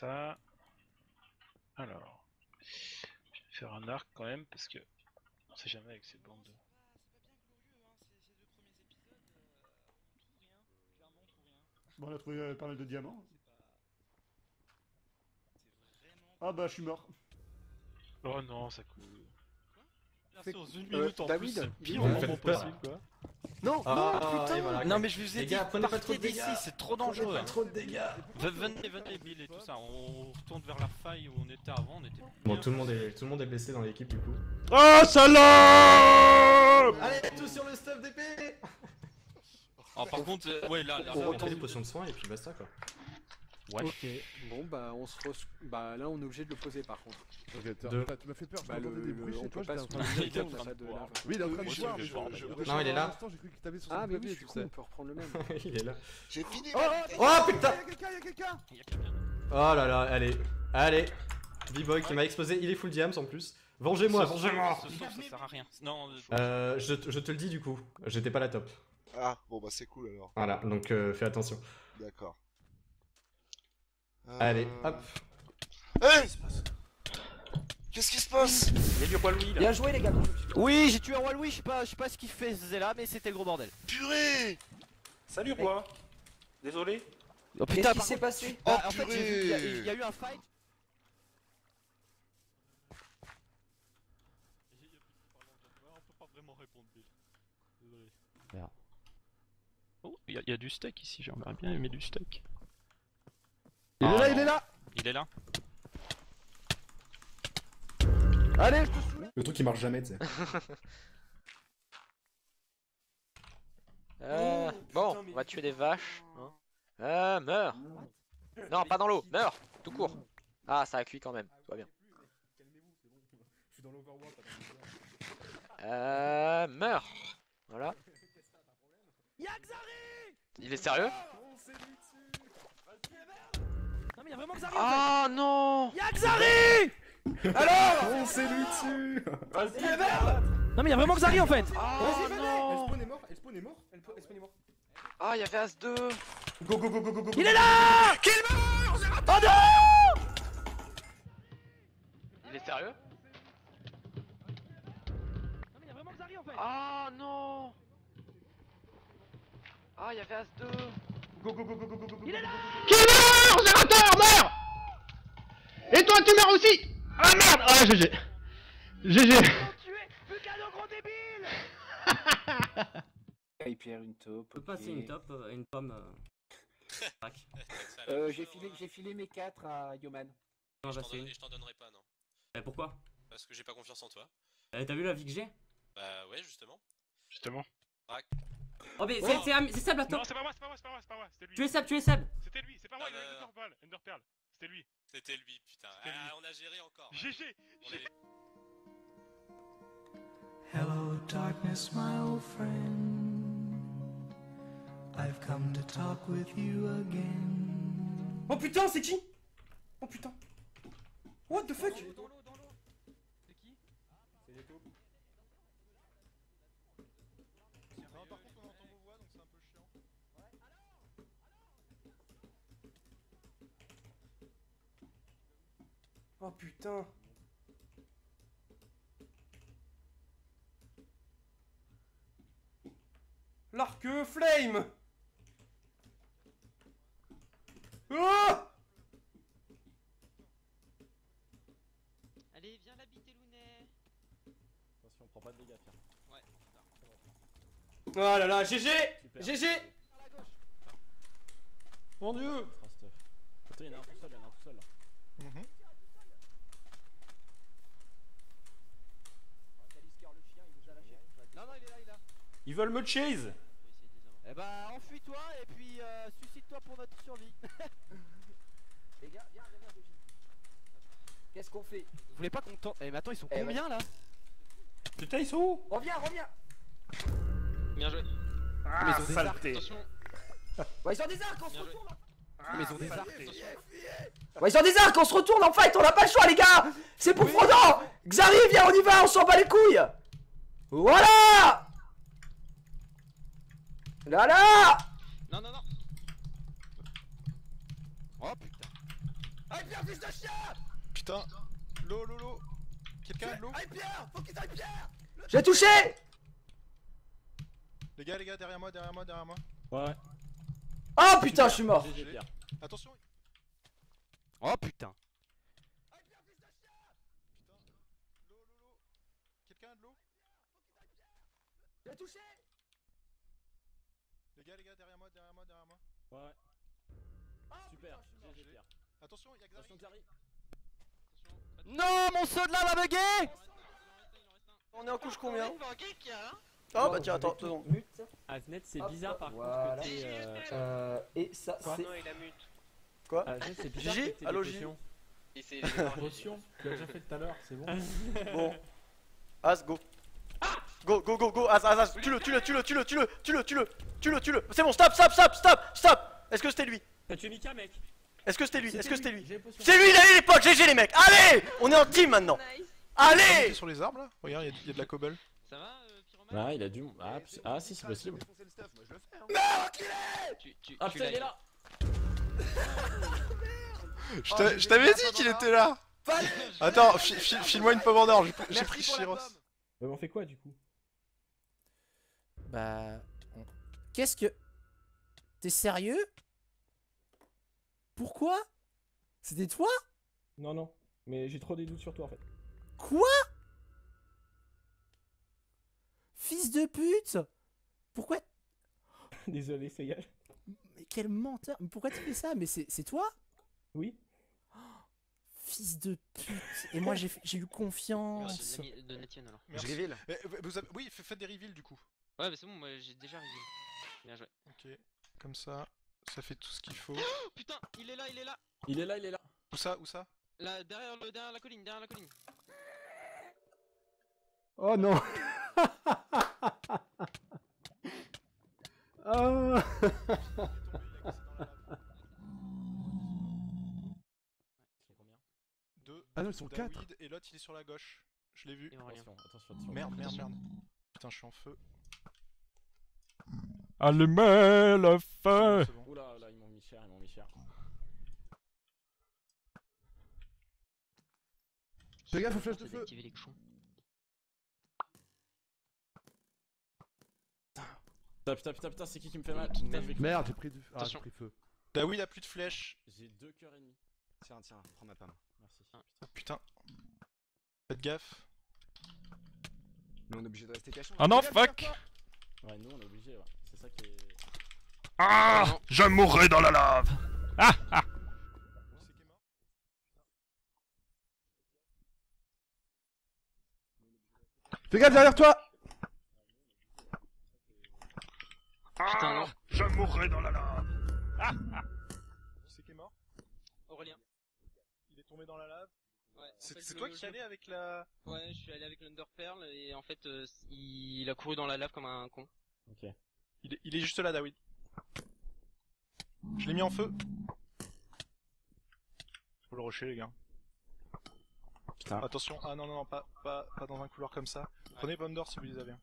ça. Alors, je vais faire un arc quand même parce que on sait jamais avec ces bandes. de- Bon, on a trouvé euh, pas mal de diamants. Ah bah, je suis mort. Oh non, ça coule. Fait- Dans une euh, minute en David, plus, c'est pire me moment possible quoi. Non, Ah, non, putain. Non mais je vous ai Les dit, gars, prenez pas trop de partez dégâts. d'ici, c'est trop dangereux. hein. trop de dégâts. Ve- Venez, venez Bill et tout ça, on retourne vers la faille où on était avant, on était Bon, tout le monde est, tout le monde est blessé dans l'équipe du coup. Oh, salope Allez, tous sur le stuff d'épée Ah, par contre, euh, ouais là, là, On retourne des potions de soin et puis basta quoi. Ouais. Ok, bon bah on se re... Bah là on est obligé de le poser par contre. Attends, tu m'as fait peur, Bah le... des bruits le- chez on toi, peut pas se de- Il est en train a de de. Oui, il est en train de Non, il est là. j'ai cru que t'avais sur Ah mais oui, du coup on peut reprendre le même. Il est là. J'ai fini Oh, oh putain Y'a quelqu'un, y'a quelqu'un Il y a quelqu'un. Oh là là, allez, allez B-Boy qui m'a explosé, il est full diams en plus. Vengez-moi, vengez-moi ce ça sert à rien. Non, euh, Euh, je, te- je te le dis du coup, j'étais pas la top. Ah, bon bah c'est cool alors. Voilà, donc euh, fais attention. D'accord. Euh, Allez, hop. Hey Qu'est-ce qui se passe? Il y a du roi Louis là. Bien joué les gars. Oui, j'ai tué un roi Louis, je sais pas, je sais pas ce qu'il faisait là, mais c'était le gros bordel. Purée Salut roi Désolé Oh Qu'est-ce putain, qui par s'est passé? Oh Bah, en fait, j'ai vu qu'il y purée il y, a eu un fight. On peut pas vraiment répondre Bill. Désolé. Merde. Oh, il y, a- il y a du steak ici, j'aimerais bien aimer du steak. Il est Ah, là, non. il est là Il est là Allez, je te soulève Le truc qui marche jamais, tu sais. Euh, bon, on va tuer des vaches. Hein. Euh, meurs. Non, pas dans l'eau, meurs, tout court. Ah, ça a cuit quand même, tout va bien. Je suis dans l'overworld, Euh, meurs. Voilà. Il est sérieux? Y'a vraiment Xari Ah non. Y'a Xari! On s'est lui dessus. Non mais y'a vraiment Xari en fait. Oh non. Elspawn est mort, Elspawn est mort, Elspawn est mort. Ah, y'avait As-2 Go go go go go go Il est là! Oh non Il est sérieux? Non mais y'a vraiment Xari en fait. Ah non. Ah, y'avait As-2 Go go go go go go go go Il est là Qui meurt Zerator meurt Et toi, tu meurs aussi Ah merde Ah, GG GG tué Putain gros débile Hey Pierre, une taupe. peux passer une top, euh, une pomme. euh. Euh, j'ai filé, j'ai filé mes 4 à Yoman. Non, je bah, t'en je t'en donnerai pas, non. Eh, pourquoi? Parce que j'ai pas confiance en toi. T'as vu la vie que j'ai? Bah ouais, justement. Justement. Oh, mais c'est c'est Seb top Non, c'est pas moi, c'est pas moi, c'est pas moi, c'est pas moi, c'était lui. Tu es Seb, tu es Seb C'était lui, c'est pas moi, il a une Enderpearl, Enderpearl. C'était lui. C'était lui, putain. C'était lui. Ah, on a géré encore. GG Hello, darkness, my old friend. I've come to talk with you again. Oh putain, c'est qui? Oh putain What the fuck Non, par contre, on entend vos voix, donc c'est un peu chiant. Oh putain. L'arc flame. Oh Allez, viens l'habiter, Lounet. Attention, prends pas de dégâts, Pierre. Oh là là, GG GG Mon dieu. Putain, il y en a un tout seul, il y en a un tout seul. Là. Non, non, il est là, il est là. Ils veulent me chase. Eh bah, enfuis-toi et puis euh, suscite-toi pour notre survie. Les gars, viens, viens, viens. Qu'est-ce qu'on fait? Vous voulez pas qu'on tente? Eh, mais attends, ils sont Eh, combien là? Putain, ils sont où? Reviens, reviens. Bien joué. Mais ils ont des arcs. Saleté Attention. Ouais, ils ont des arcs, on se retourne. Mais ils ont des arcs. Ouais, ils ont des arcs, on se retourne en fight, on a pas le choix, les gars. C'est pour Frodon Xari, viens, on y va, on s'en bat les couilles. Voilà Là là Non, non, non. Oh putain. Allez Pierre, fils de chien Putain. L'eau, l'eau, l'eau. Quelqu'un a de l'eau Allez Pierre Faut qu'il t'aille Pierre J'ai touché Les gars, les gars, derrière moi, derrière moi, derrière moi. Ouais. Oh putain, je suis mort. Attention. Oh putain. L'eau, l'eau, l'eau. Quelqu'un a de l'eau J'ai touché Les gars, les gars, derrière moi, derrière moi, derrière moi. Ouais. Super, GG, Pierre. Attention, il y a Xari. Attention, Xari. Non, mon saut de lave a bugué On est en couche combien Ah bah tiens, attends, deux secondes. Aznet, c'est Hop, bizarre par voilà. contre euh, Euh, et ça, c'est... Quoi Aznet, c'est bizarre Gigi que t'aies Allô, des Gigi potions. Potion, tu l'as déjà fait tout à l'heure, c'est bon. Bon. As, go. Go, go, go, go, As, tue-le, tue-le, tue-le, tue-le, tue-le, tue-le, tue-le, tue-le, tue-le. C'est bon, stop, stop, stop, stop, stop. Est-ce que c'était lui? T'as tué Mika, mec. Est-ce que c'était lui? Est-ce que c'était lui? C'est lui, il a eu les potes, GG les mecs. Allez! On est en team maintenant. Allez! Sur les arbres là? Regarde, il y a- de la cobble. Ça va, euh, Ah, il a dû. Ah, p- ah si, c'est possible. Tu, tu, Ah putain, il est là. Je je t'avais dit qu'il était là. Attends, fi- fi- file-moi une pomme d'or, j'ai pris- j'ai pris Chiros. Mais on fait quoi du coup? Bah. on- Qu'est-ce que. T'es sérieux? Pourquoi? C'était toi? Non, non. Mais j'ai trop des doutes sur toi en fait. Quoi? Fils de pute Pourquoi Désolé, c'est égal. Mais quel menteur Mais pourquoi tu fais ça? Mais c'est c'est toi? Oui. Fils de pute Et moi j'ai fait- j'ai eu confiance Merci, de alors. Merci. reveal. Vous avez- Oui, fa- faites des reveals du coup. Ouais, mais c'est bon, moi j'ai déjà arrivé. Bien joué. Ok, comme ça, ça fait tout ce qu'il faut. Oh putain, il est là, il est là Il est là, il est là. Où ça, où ça? Là, derrière, le, derrière la colline, derrière la colline. Oh non Oh Deux. Ah non, ils sont quatre. Et l'autre il est sur la gauche. Je l'ai vu. Et Aurélien. Attention, attention, attention. Merde, merde, merde. Putain, je suis en feu. Allumez le bon, bon. Oula, là, ils m'ont mis cher, ils m'ont mis cher. Fais gaffe aux flèches Pensez de feu. les. Putain, putain, putain, putain, c'est qui qui me fait mal Putain. Merde, j'ai pris du. Ah, pris feu. David a plus de flèches. J'ai deux cœurs et demi. Tiens, tiens, prends ma pomme. Merci. Oh, putain. Faites gaffe. Mais on est obligé de rester caché. Ah non, fuck Ouais, nous on est obligé, ouais. C'est ça qui est. Ah Je mourrai dans la lave Ah ah Qui c'est qui est mort Fais gaffe derrière toi Putain, non. Je mourrai dans la lave Qui c'est qui est mort? Aurélien. Il est tombé dans la lave? Ouais. en C'est fait, c'est je- toi qui allais avec la. Ouais, je suis allé avec l'Underpearl et en fait, euh, il... il a couru dans la lave comme un con. Ok. Il est, il est juste là, David. Je l'ai mis en feu. Faut le rusher, les gars. Putain. Attention, ah non, non, non, pas, pas, pas dans un couloir comme ça. Prenez pomme d'or si vous les avez. un.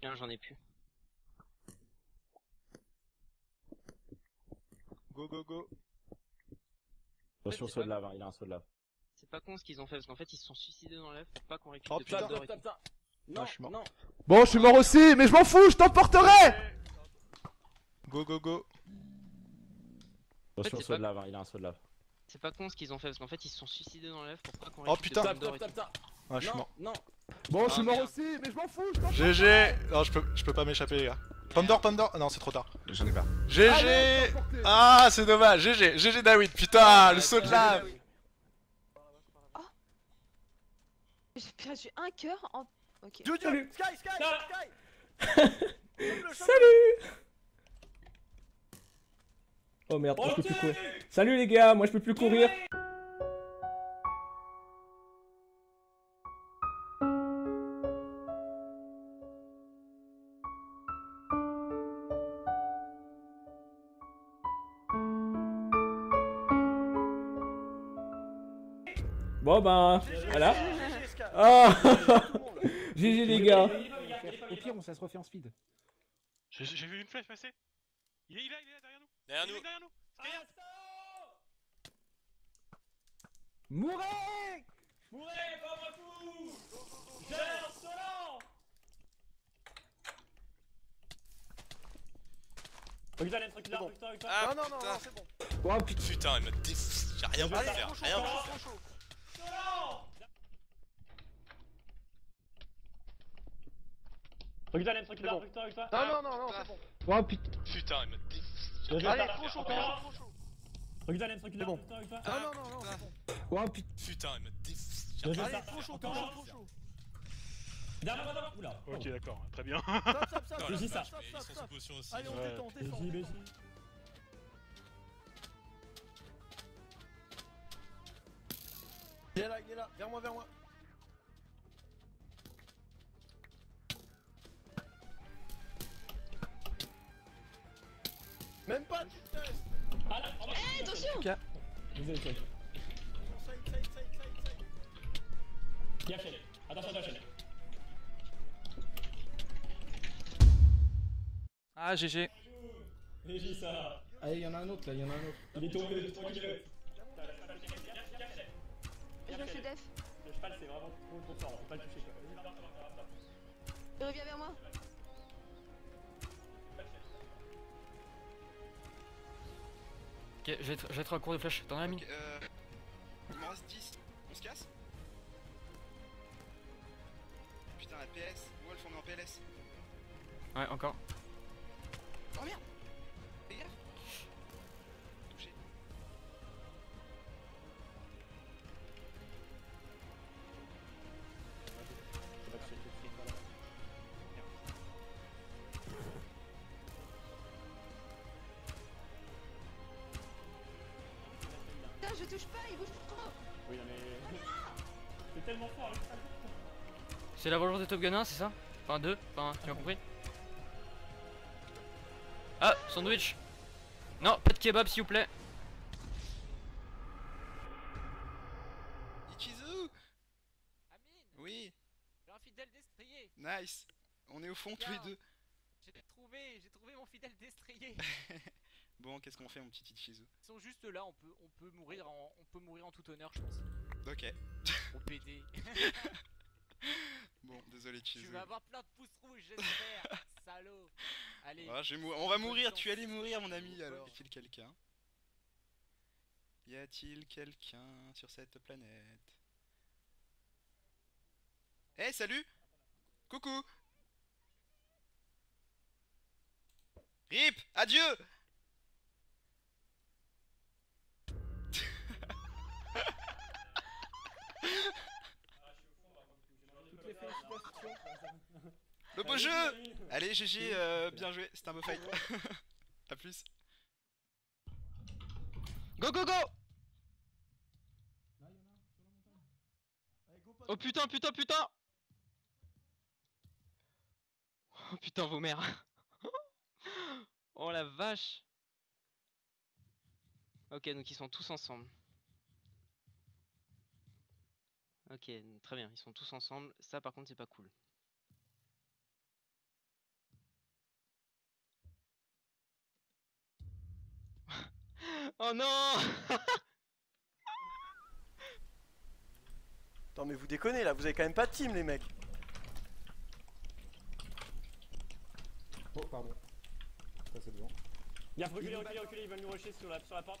Tiens, j'en ai plus. Go, go, go. Attention au saut de lave, hein, il a un saut de lave. C'est pas con ce qu'ils ont fait parce qu'en fait, ils se sont suicidés dans la pour pas qu'on récupère Oh, putain, putain, putain Non, je suis mort. non Bon, je suis mort aussi, mais je m'en fous, je t'emporterai Go, go, go. Attention saut de lave, hein, il a un saut de lave. C'est pas con ce qu'ils ont fait parce qu'en fait, ils se sont suicidés dans la lave pour pas qu'on Oh, putain. Ah, je suis Non, mort. non Bon, je suis Ah, mort aussi, mais je m'en fous, je GG Non, je peux, je peux pas m'échapper, les gars. Pomme d'or, pomme d'or. Ah non, c'est trop tard. J'en ai pas. GG. Ah, c'est dommage. GG, GG David. Putain, le saut de lave. J'ai perdu un cœur en. Ok. Dude, Salut. Sky. Sky Salut Oh merde, moi je peux plus courir. Salut les gars, moi je peux plus courir. Bon ben, voilà. GG. Ah les gars. Au pire, on ça se refait en speed. J'ai vu une flèche passer Il est, il est il est là derrière Derrière nous. derrière nous Mourez Mourez, pauvre fou recule recule recule Ah, Non, non, non, c'est bon. Oh putain. Putain, il m'a dé... J'ai rien pu faire, rien pu faire. chaud. Recule l'aime, recule recule recule Non, non, non, non, c'est bon. Oh putain. Putain, il m'a. Allez, trop chaud, trop chaud, trop chaud. Recule bon. Non, non, non, non, c'est bon. Oh putain. Putain, il m'a dé... Allez, trop chaud, trop chaud, trop chaud. Derrière, derrière, oula Ok, d'accord, très bien. Stop, stop, stop, Je dis stop, ça. stop, Mais stop, ils sont stop. sous potion aussi. Allez, on Ouais. détend, on détend. Vas-y, vas-y. Il est là, il est là. Vers moi, vers moi. Même pas, testes. Eh, attention Désolé, Side. Side, side, side, side, side. Bien chaîne. Attention, chaîne. Ah, GG. Régie, ça. Allez, y'en a un autre là, y'en a un autre. Il est tombé, tranquille. Je le fais def. Le cheval, c'est vraiment trop trop fort, on peut pas le toucher quoi. Vas-y, va, va, va, va. Il revient vers moi. Ok, je vais être, je vais être un cours de flèche. T'en as mis Euh... Il m'en reste 10. On se casse Putain, la PS. Wolf, on est en PLS. Ouais, encore. Oh merde Je touche pas, il bouge trop. Oui, non mais. C'est tellement fort le. C'est la vengeance de Top Gun 1, c'est ça? Enfin 2, enfin tu as compris? Ah, sandwich. Non, pas de kebab s'il vous plaît. Ichizu Amine. Oui, J'ai un fidèle destrier. Nice. On est au fond tous les deux. J'ai trouvé, j'ai trouvé mon fidèle destrier Bon, qu'est-ce qu'on fait, mon petit Ichizu Ils sont juste là, on peut, on peut mourir en, on peut mourir en tout honneur, je pense. Ok. Au PD. Bon, désolé, tu Ichizu. vas avoir plein de pouces rouges, j'espère, salaud. Allez. Ah, je vais mou- On va mourir, tu allais mourir, mon ami, alors. Y a-t-il quelqu'un? Y a-t-il quelqu'un sur cette planète? Eh, salut Coucou RIP Adieu Le beau jeu Allez, GG, euh, bien joué, c'était un beau fight. A plus. Go go go Oh putain putain putain Oh putain vos mères Oh la vache Ok donc ils sont tous ensemble. Ok très bien ils sont tous ensemble. Ça par contre c'est pas cool. Oh non Attends, mais vous déconnez là, vous avez quand même pas de team, les mecs. Oh, pardon. Ça, c'est devant. Gaffe, reculez, reculez, reculez, ils veulent nous rusher sur la, sur la porte.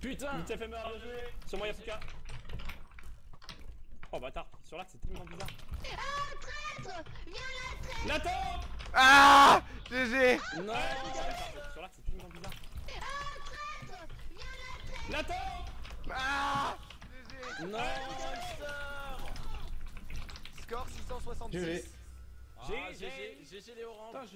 Putain Vite FMR, bien joué Sur moi, Yafuka Oh bâtard, sur l'arc c'est tellement bizarre. Ah, traître Viens là, traître Nathan Ah GG Non Sur l'arc c'est tellement bizarre. Ah, traître Viens là, traître Nathan Ah Non Score 666. GG GG les oranges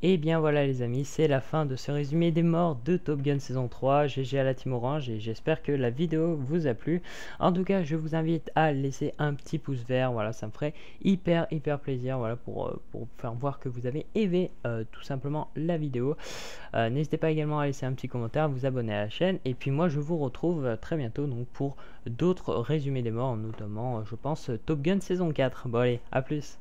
Et bien voilà les amis, c'est la fin de ce résumé des morts de Top Gun saison 3. GG à la Team Orange et j'espère que la vidéo vous a plu. En tout cas, je vous invite à laisser un petit pouce vert, voilà, ça me ferait hyper hyper plaisir, euh, pour faire voir que vous avez aimé euh, tout simplement la vidéo. Euh, N'hésitez pas également à laisser un petit commentaire, vous abonner à la chaîne et puis moi je vous retrouve très bientôt donc pour d'autres résumés des morts, notamment je pense Top Gun saison 4. Bon allez, à plus